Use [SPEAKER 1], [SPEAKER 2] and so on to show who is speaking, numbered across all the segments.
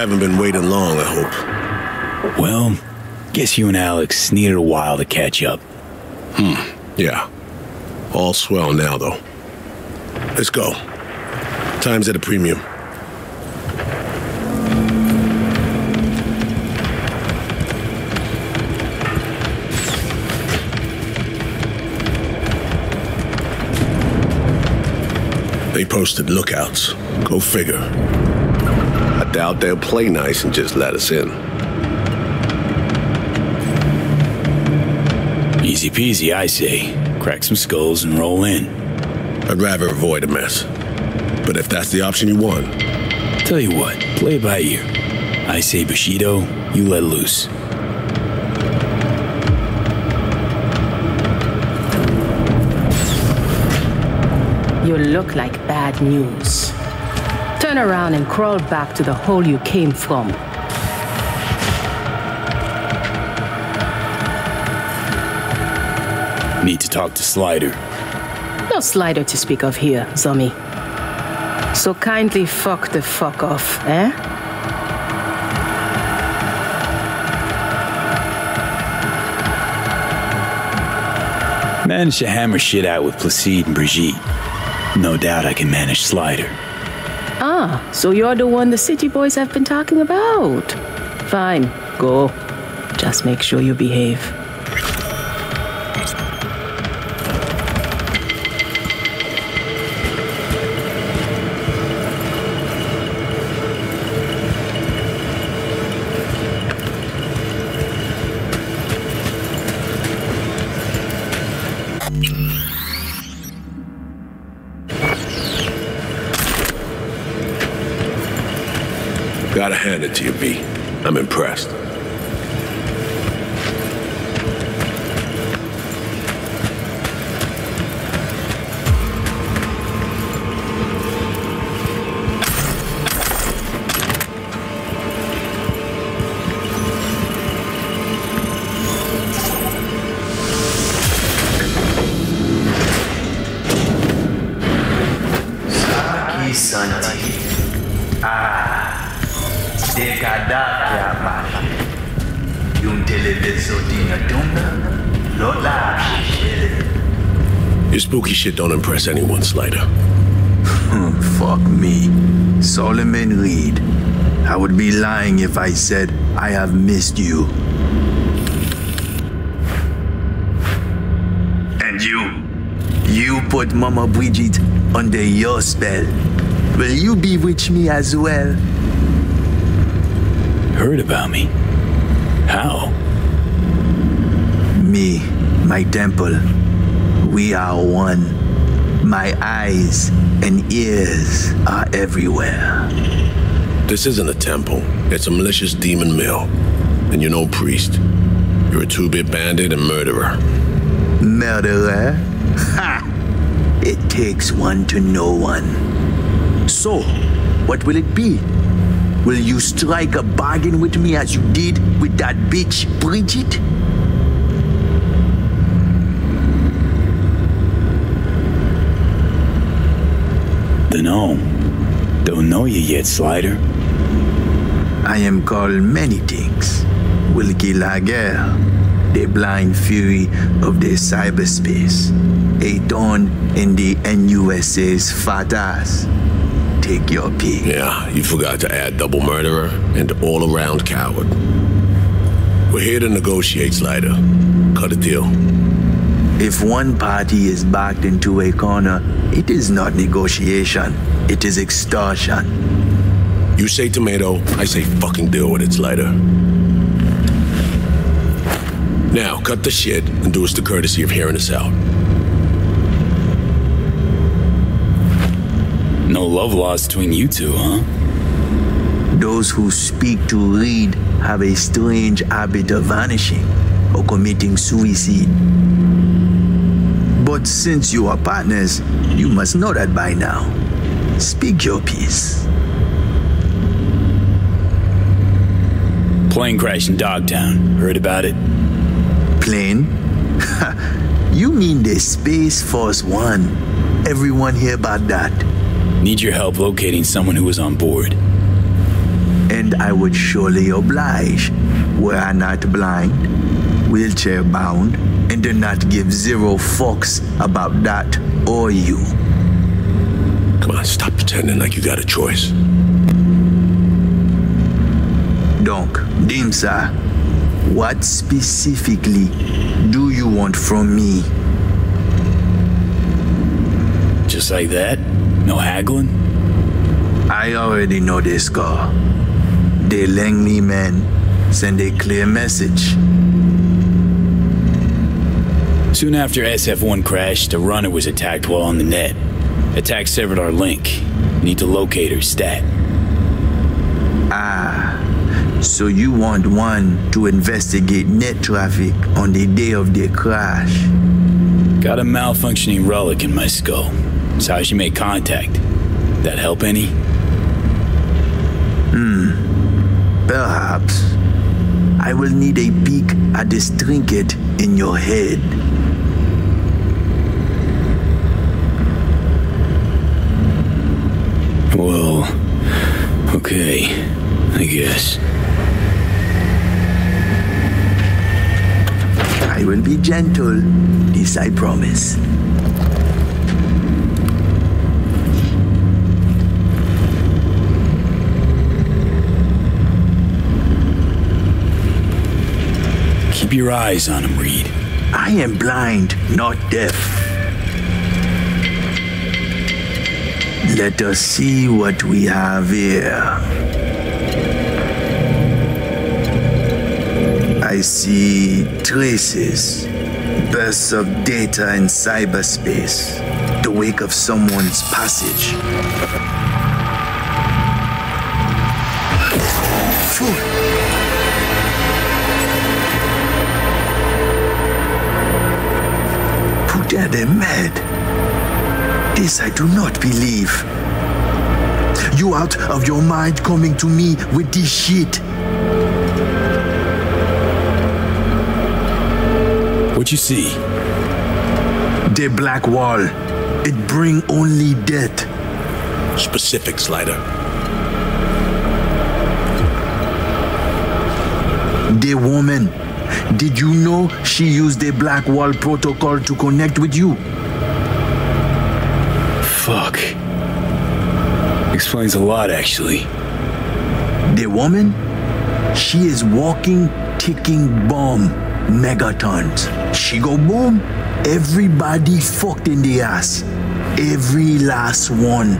[SPEAKER 1] haven't been waiting long, I hope.
[SPEAKER 2] Well, guess you and Alex needed a while to catch up.
[SPEAKER 1] Hmm, yeah. All swell now, though. Let's go. Time's at a premium. They posted lookouts. Go figure. I doubt they'll play nice and just let us in.
[SPEAKER 2] Easy peasy, I say. Crack some skulls and roll in.
[SPEAKER 1] I'd rather avoid a mess. But if that's the option you want.
[SPEAKER 2] Tell you what, play by ear. I say Bushido, you let loose.
[SPEAKER 3] You look like bad news. Turn around and crawl back to the hole you came from.
[SPEAKER 2] Need to talk to Slider.
[SPEAKER 3] No Slider to speak of here, Zommy. So kindly fuck the fuck off, eh?
[SPEAKER 2] Managed to hammer shit out with Placide and Brigitte. No doubt I can manage Slider.
[SPEAKER 3] Ah, so you're the one the city boys have been talking about. Fine, go. Just make sure you behave.
[SPEAKER 1] Shit don't impress anyone, Slider.
[SPEAKER 4] Hmm, fuck me. Solomon Reed. I would be lying if I said I have missed you. And you. You put Mama Brigitte under your spell. Will you bewitch me as well?
[SPEAKER 2] Heard about me? How?
[SPEAKER 4] Me, my temple. We are one. My eyes and ears are everywhere.
[SPEAKER 1] This isn't a temple. It's a malicious demon mill. And you're no priest. You're a two-bit bandit and murderer.
[SPEAKER 4] Murderer? Ha! It takes one to know one. So, what will it be? Will you strike a bargain with me as you did with that bitch Brigitte?
[SPEAKER 2] Dunno. Don't know you yet, Slider.
[SPEAKER 4] I am called many things. Wilkie Laguerre, the blind fury of the cyberspace, a thorn in the NUSA's fat ass. Take your pick.
[SPEAKER 1] Yeah, you forgot to add double murderer and all-around coward. We're here to negotiate, Slider. Cut a deal.
[SPEAKER 4] If one party is backed into a corner, it is not negotiation, it is extortion.
[SPEAKER 1] You say tomato, I say fucking deal with it, Slider. Now, cut the shit and do us the courtesy of hearing us out.
[SPEAKER 2] No love lost between you two, huh?
[SPEAKER 4] Those who speak to Reed have a strange habit of vanishing or committing suicide. But since you are partners, you must know that by now. Speak your piece.
[SPEAKER 2] Plane crash in Dogtown. Heard about it?
[SPEAKER 4] Plane? you mean the Space Force One. Everyone hear about that.
[SPEAKER 2] Need your help locating someone who was on board.
[SPEAKER 4] And I would surely oblige were I not blind, wheelchair bound, do not give zero fucks about that or you.
[SPEAKER 1] Come on, stop pretending like you got a choice.
[SPEAKER 4] Donc, Dimsa, what specifically do you want from me?
[SPEAKER 2] Just like that? No haggling?
[SPEAKER 4] I already know this girl. The Langley men send a clear message.
[SPEAKER 2] Soon after SF-1 crashed, a runner was attacked while on the net. Attack severed our link. Need to locate her stat.
[SPEAKER 4] Ah, so you want one to investigate net traffic on the day of the crash?
[SPEAKER 2] Got a malfunctioning relic in my skull. That's how she made contact. That help any?
[SPEAKER 4] Hmm, perhaps. I will need a peek at this trinket in your head.
[SPEAKER 2] Well, okay, I guess.
[SPEAKER 4] I will be gentle, this I promise.
[SPEAKER 2] Keep your eyes on him, Reed.
[SPEAKER 4] I am blind, not deaf. Let us see what we have here. I see traces, bursts of data in cyberspace, the wake of someone's passage. Put that in mad. This I do not believe. You out of your mind coming to me with this shit.
[SPEAKER 2] What you see?
[SPEAKER 4] The black wall. It bring only death.
[SPEAKER 1] Specific, Slider.
[SPEAKER 4] The woman. Did you know she used the black wall protocol to connect with you?
[SPEAKER 2] Fuck. Explains a lot, actually.
[SPEAKER 4] The woman? She is walking, ticking bomb. Megatons. She go boom. Everybody fucked in the ass. Every last one.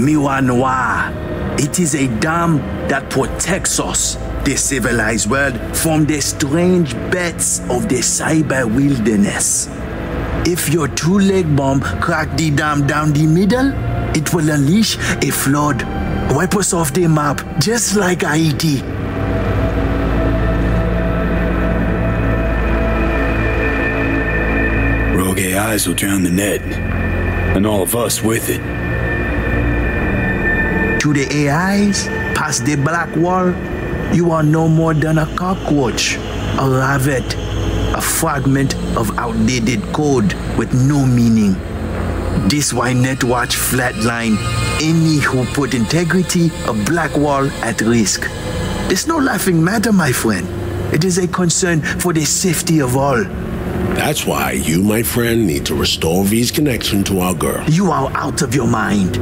[SPEAKER 4] Miwa Noir. It is a dam that protects us, the civilized world, from the strange bets of the cyber wilderness. If your two-leg bomb crack the dam down the middle, it will unleash a flood. Wipe us off the map, just like Haiti.
[SPEAKER 2] Rogue AIs will drown the net. And all of us with it.
[SPEAKER 4] To the AIs, past the black wall, you are no more than a cockroach, a rabbit, a fragment of outdated code with no meaning. This why Netwatch flatline any who put integrity of black wall at risk. It's no laughing matter, my friend. It is a concern for the safety of all.
[SPEAKER 1] That's why you, my friend, need to restore V's connection to our girl.
[SPEAKER 4] You are out of your mind.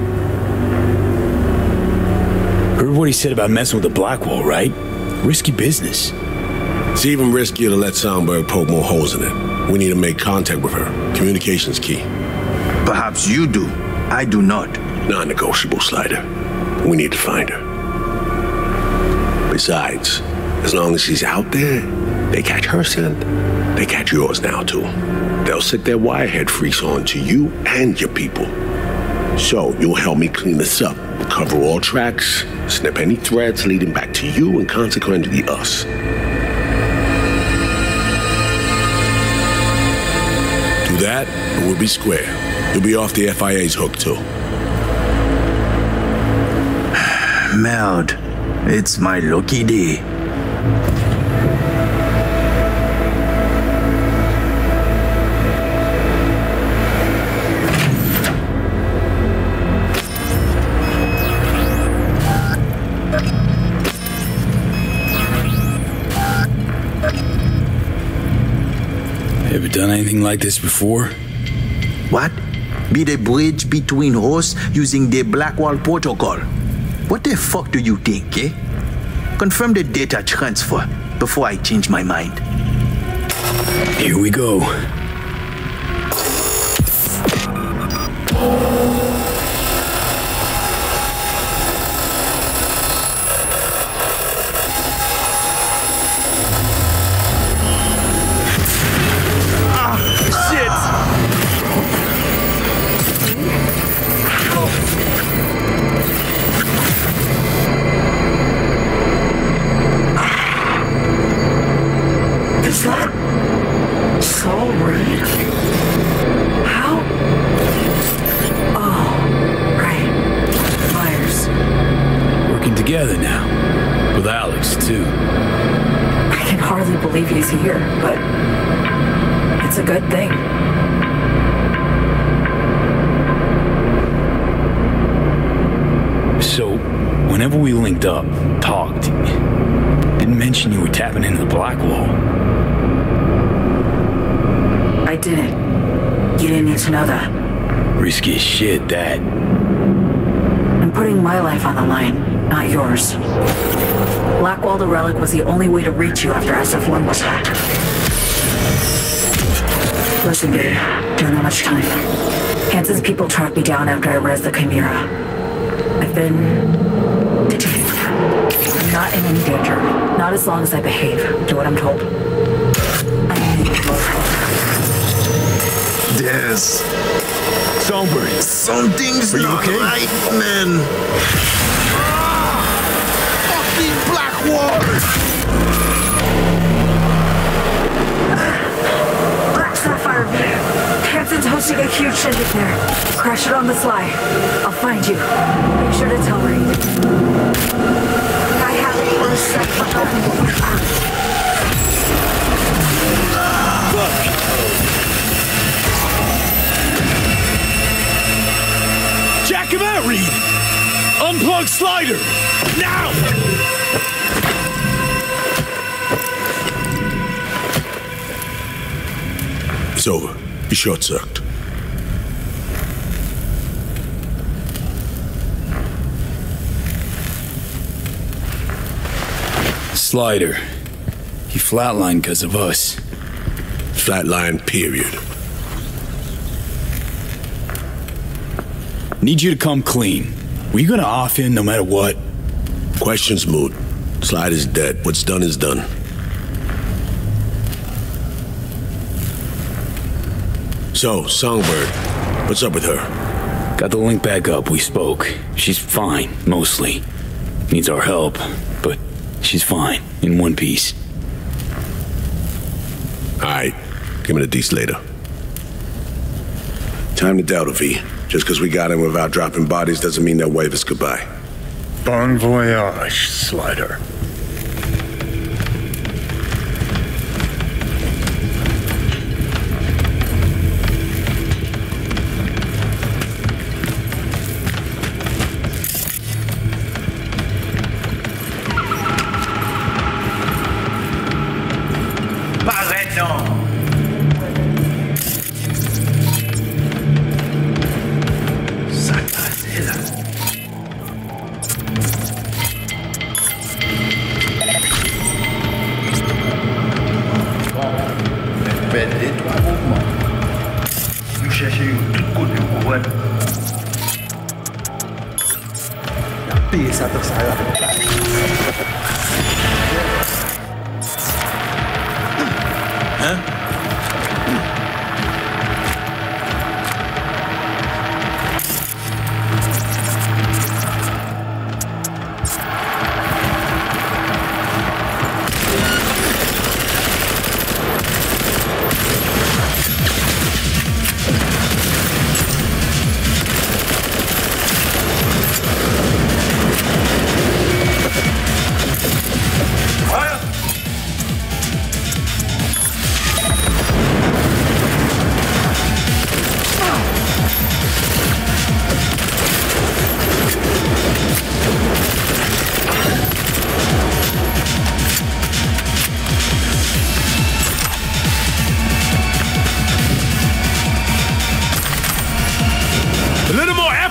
[SPEAKER 2] Heard what he said about messing with the Blackwall, right? Risky business.
[SPEAKER 1] It's even riskier to let Songbird poke more holes in it. We need to make contact with her. Communication's key.
[SPEAKER 4] Perhaps you do. I do not.
[SPEAKER 1] Non negotiable, Slider. We need to find her. Besides, as long as she's out there, they catch her scent, they catch yours now, too. They'll set their wirehead freaks on to you and your people. So you'll help me clean this up, cover all tracks, snip any threads leading back to you and consequently us. That, and we'll be square. You'll be off the FIA's hook, too.
[SPEAKER 4] Meld, it's my lucky day.
[SPEAKER 2] Anything like this before?
[SPEAKER 4] What? Be the bridge between hosts using the Blackwall protocol. What the fuck do you think, eh? Confirm the data transfer before I change my mind.
[SPEAKER 2] Here we go. With Alex, too.
[SPEAKER 5] I can hardly believe he's here, but it's a good thing.
[SPEAKER 2] So, whenever we linked up, talked, didn't mention you were tapping into the black wall.
[SPEAKER 5] I didn't. You didn't need to know that.
[SPEAKER 2] Risky shit, that.
[SPEAKER 5] I'm putting my life on the line, not yours. Blackwall the Relic was the only way to reach you after SF-1 was hacked. Listen, babe, don't have much time. Hansen's people tracked me down after I res the Chimera. I've been detained. I'm not in any danger. Not as long as I behave. Do what I'm told. I need your help.
[SPEAKER 4] Des,
[SPEAKER 1] Songbird,
[SPEAKER 4] something's
[SPEAKER 1] Are you
[SPEAKER 4] not
[SPEAKER 1] okay?
[SPEAKER 4] right, man.
[SPEAKER 5] Black Sapphire View. Hampton's hosting a huge shindig there. Crash it on the sly. I'll find you. Make sure to tell Reed. I have a set
[SPEAKER 2] Jack him out, Reed! Unplug Slider! Now!
[SPEAKER 1] Over. You short circuit.
[SPEAKER 2] Slider. He flatlined because of us.
[SPEAKER 1] Flatline, period.
[SPEAKER 2] Need you to come clean. Were you gonna off him no matter what?
[SPEAKER 1] Questions moot. Slide is dead. What's done is done. So, Songbird, what's up with her?
[SPEAKER 2] Got the link back up, we spoke. She's fine, mostly. Needs our help, but she's fine, in one piece.
[SPEAKER 1] Alright, give me the D's later. Time to Delta V. Just because we got in without dropping bodies doesn't mean they'll wave us goodbye.
[SPEAKER 6] Bon voyage, Slider.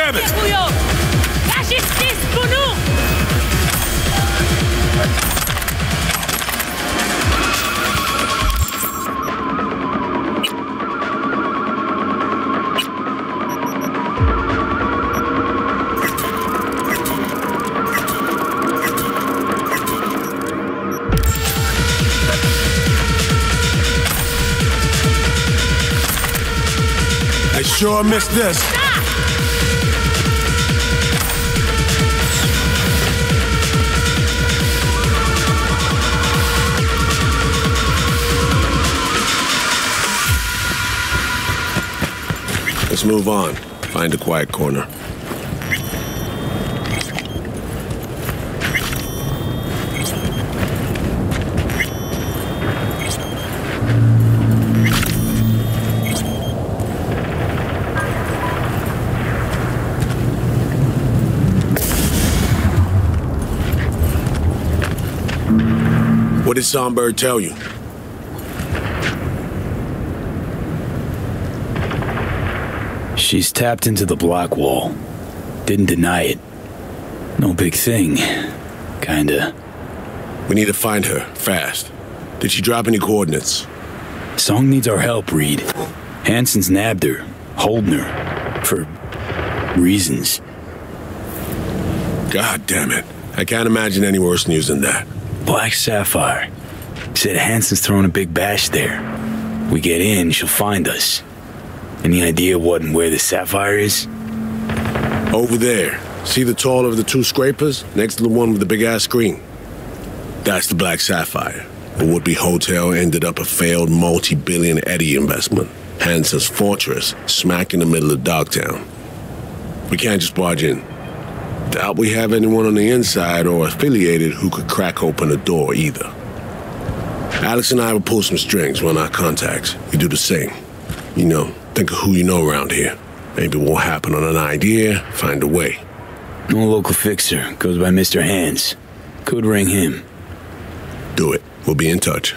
[SPEAKER 7] damn it! I sure missed this.
[SPEAKER 1] Let's move on. Find a quiet corner. What did Songbird tell you?
[SPEAKER 2] She's tapped into the Blackwall. Didn't deny it. No big thing. Kinda.
[SPEAKER 1] We need to find her, fast. Did she drop any coordinates?
[SPEAKER 2] Song needs our help, Reed. Hansen's nabbed her, holding her. For reasons.
[SPEAKER 1] God damn it. I can't imagine any worse news than that.
[SPEAKER 2] Black Sapphire. Said Hansen's throwing a big bash there. We get in, she'll find us. Any idea what and where the Sapphire is?
[SPEAKER 1] Over there. See the taller of the two scrapers? Next to the one with the big ass screen. That's the Black Sapphire. The would be hotel ended up a failed multi billion Eddie investment. Hansen's fortress, smack in the middle of Dogtown. We can't just barge in. Doubt we have anyone on the inside or affiliated who could crack open a door either. Alex and I will pull some strings, run our contacts. You do the same. You know, think of who you know around here. Maybe it won't happen on an idea, find a way.
[SPEAKER 2] No local fixer. Goes by Mr. Hands. Could ring him.
[SPEAKER 1] Do it. We'll be in touch.